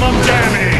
Maximum damage!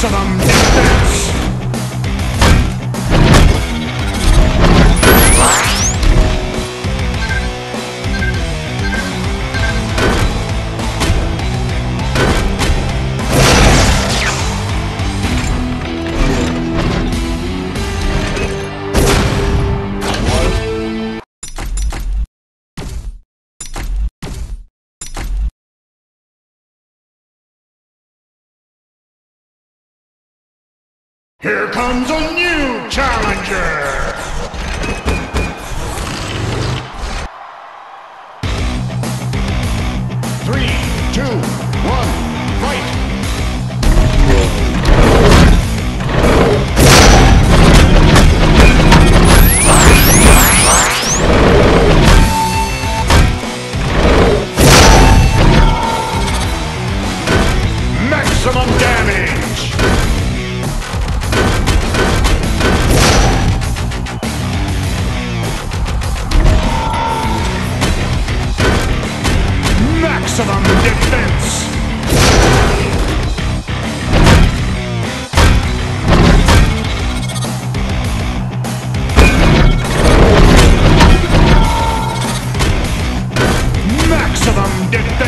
Maximum Here comes a new challenger! Three, two, Maximum defense!